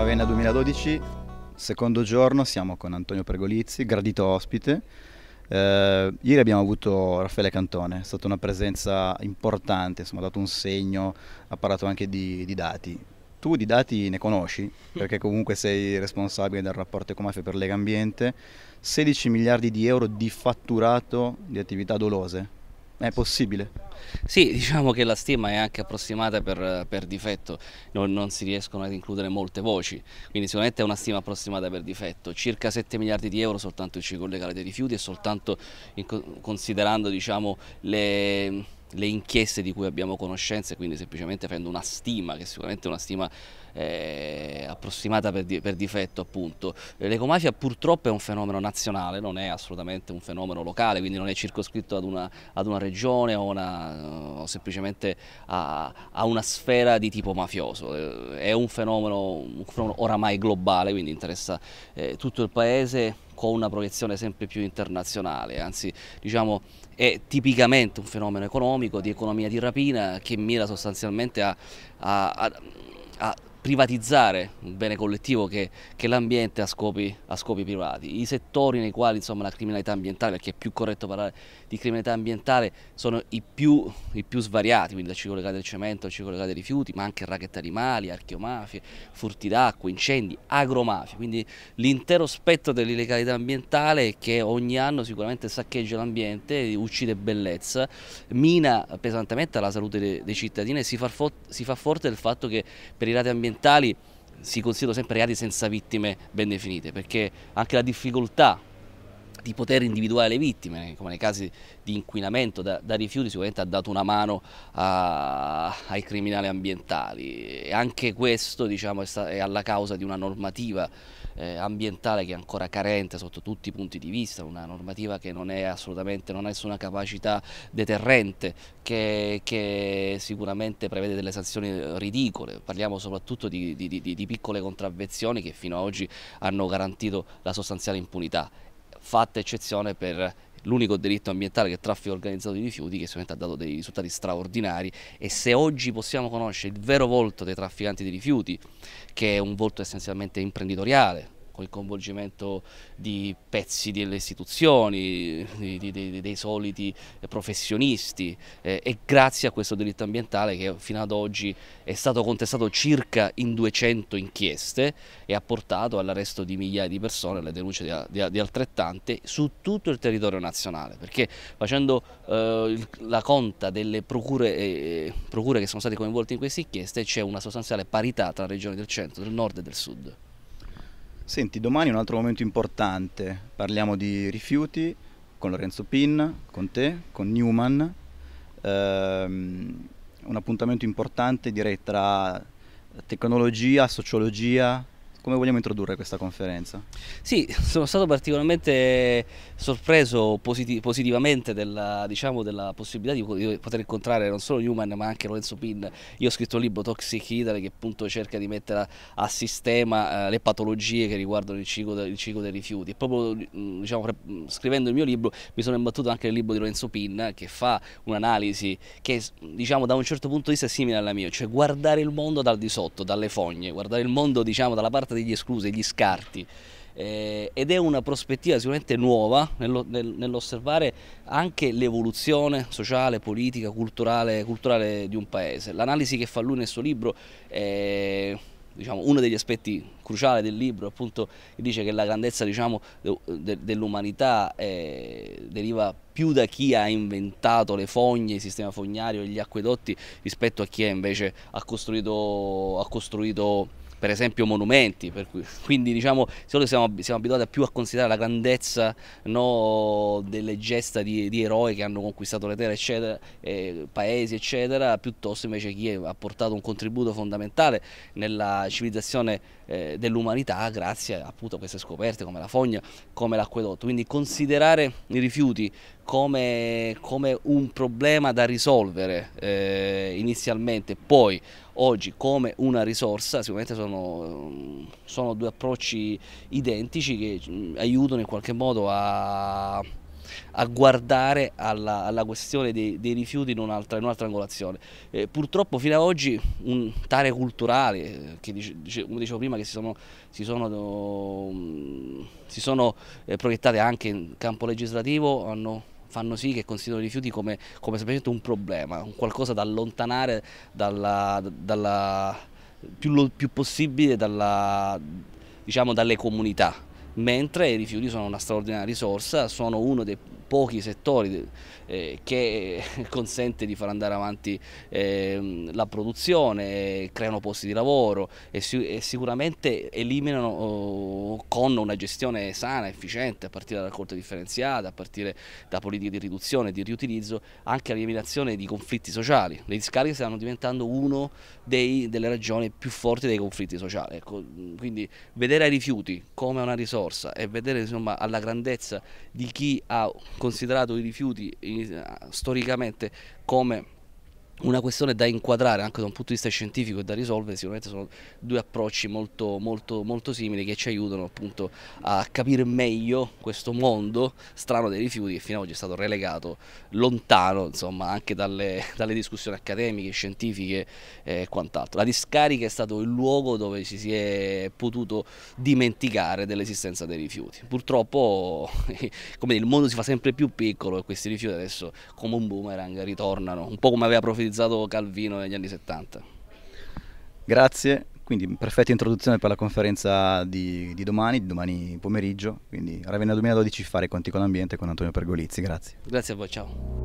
Ravenna 2012, secondo giorno, siamo con Antonio Pergolizzi, gradito ospite. Eh, ieri abbiamo avuto Raffaele Cantone, è stata una presenza importante, insomma, ha dato un segno, ha parlato anche di, di dati. Tu di dati ne conosci? Perché comunque sei responsabile del rapporto Ecomafia per Lega Ambiente. 16 miliardi di euro di fatturato di attività dolose. È possibile? Sì, diciamo che la stima è anche approssimata per, per difetto, non, non, si riescono ad includere molte voci, quindi sicuramente è una stima approssimata per difetto. Circa 7 miliardi di euro soltanto il ciclo legale dei rifiuti e soltanto in, considerando diciamo, le le inchieste di cui abbiamo conoscenza, quindi semplicemente facendo una stima, che sicuramente è una stima eh, approssimata per, di, per, difetto appunto. L'ecomafia purtroppo è un fenomeno nazionale, non è assolutamente un fenomeno locale, quindi non è circoscritto ad una, ad una regione o, una, o semplicemente a, a, una sfera di tipo mafioso, è un fenomeno, un fenomeno oramai globale, quindi interessa eh, tutto il paese con una proiezione sempre più internazionale, anzi diciamo è tipicamente un fenomeno economico, di economia di rapina che mira sostanzialmente a, a, a, a privatizzare un bene collettivo che, che l'ambiente a scopi, a scopi, privati. I settori nei quali insomma, la criminalità ambientale, perché è più corretto parlare di criminalità ambientale, sono i più, i più svariati, quindi dal ciclo legale del cemento al ciclo legale dei rifiuti, ma anche racket animali, archeomafie, furti d'acqua, incendi, agromafie, quindi l'intero spettro dell'illegalità ambientale che ogni anno sicuramente saccheggia l'ambiente, uccide bellezza, mina pesantemente la salute dei, dei cittadini e si fa, si fa forte del fatto che per i reati ambientali ambientali si considerano sempre reati senza vittime ben definite, perché anche la difficoltà di poter individuare le vittime, come nei casi di inquinamento da, da rifiuti, sicuramente ha dato una mano a, ai criminali ambientali. E anche questo diciamo, è, è alla causa di una normativa eh, ambientale che è ancora carente sotto tutti i punti di vista, una normativa che non è assolutamente, non ha nessuna capacità deterrente, che, che sicuramente prevede delle sanzioni ridicole, parliamo soprattutto di, di, di, di piccole contravvenzioni che fino ad oggi hanno garantito la sostanziale impunità, fatta eccezione per l'unico delitto ambientale che è il traffico organizzato di rifiuti che sicuramente ha dato dei risultati straordinari. E se oggi possiamo conoscere il vero volto dei trafficanti di rifiuti che è un volto essenzialmente imprenditoriale con coinvolgimento di pezzi delle istituzioni, di, di, di, dei soliti professionisti eh, e grazie a questo delitto ambientale che fino ad oggi è stato contestato circa in 200 inchieste e ha portato all'arresto di migliaia di persone, alle denunce di, altrettante su tutto il territorio nazionale perché facendo eh, la conta delle procure, eh, procure che sono state coinvolte in queste inchieste c'è una sostanziale parità tra regioni del centro, del nord e del sud. Senti, domani è un altro momento importante, parliamo di rifiuti con Lorenzo Pin, con te, con Newman, ehm, un appuntamento importante direi tra tecnologia, sociologia, come vogliamo introdurre questa conferenza? Sì, sono stato particolarmente sorpreso posit positivamente della, diciamo, della possibilità di, poter incontrare non solo Newman ma anche Lorenzo Pin. Io ho scritto un libro Toxic Italy che appunto cerca di mettere a, sistema eh, le patologie che riguardano il ciclo, il ciclo, dei rifiuti. E proprio mm, diciamo, scrivendo il mio libro mi sono imbattuto anche nel libro di Lorenzo Pin che fa un'analisi che diciamo, da un certo punto di vista è simile alla mia, cioè guardare il mondo dal di sotto, dalle fogne, guardare il mondo diciamo, dalla parte degli esclusi, degli scarti. Eh, ed è una prospettiva sicuramente nuova nello, nel, nell'osservare anche l'evoluzione sociale, politica, culturale, culturale di un paese. L'analisi che fa lui nel suo libro è diciamo, uno degli aspetti cruciali del libro, appunto, dice che la grandezza diciamo, de, dell'umanità eh, deriva più da chi ha inventato le fogne, il sistema fognario e gli acquedotti rispetto a chi invece ha costruito, ha costruito per esempio monumenti, per cui, quindi diciamo siamo, siamo, abituati più a considerare la grandezza no, delle gesta di, di, eroi che hanno conquistato le terre, eccetera, eh, paesi, eccetera, piuttosto invece chi ha portato un contributo fondamentale nella civilizzazione eh, dell'umanità grazie appunto a queste scoperte come la fogna, come l'acquedotto. Quindi considerare i rifiuti come, come un problema da risolvere eh, inizialmente, poi oggi come una risorsa, sicuramente sono, sono due approcci identici che mm, aiutano in qualche modo a a guardare alla, alla questione dei, dei, rifiuti in un'altra, un'altra angolazione. Eh, purtroppo fino ad oggi un tare culturale, eh, che dice, come dicevo prima, che si sono, si sono, um, si sono eh, proiettate anche in campo legislativo, hanno fanno sì che considerino i rifiuti come, come semplicemente un problema, un qualcosa da allontanare dalla, dalla, più, più possibile dalla, diciamo, dalle comunità, mentre i rifiuti sono una straordinaria risorsa, sono uno dei pochi settori eh, che consente di far andare avanti eh, la produzione, creano posti di lavoro e, si e sicuramente eliminano oh, con una gestione sana, efficiente, a partire da raccolta differenziata, a partire da politiche di riduzione di riutilizzo, anche l'eliminazione di conflitti sociali. Le discariche stanno diventando una delle ragioni più forti dei conflitti sociali. Ecco, quindi vedere i rifiuti come una risorsa e vedere insomma, alla grandezza di chi ha considerato i rifiuti storicamente come una questione da inquadrare anche da un punto di vista scientifico e da risolvere sicuramente sono due approcci molto, molto, molto simili che ci aiutano appunto a capire meglio questo mondo strano dei rifiuti che fino ad oggi è stato relegato lontano insomma anche dalle, dalle discussioni accademiche, scientifiche e quant'altro. La discarica è stato il luogo dove ci si è potuto dimenticare dell'esistenza dei rifiuti. Purtroppo come dire, il mondo si fa sempre più piccolo e questi rifiuti adesso come un boomerang ritornano, un po' come aveva profetizzato utilizzato Calvino negli anni 70. Grazie, quindi perfetta introduzione per la conferenza di, di domani, di domani pomeriggio, quindi Ravenna 2012 fare conti con l'ambiente con Antonio Pergolizzi, grazie. Grazie a voi, ciao.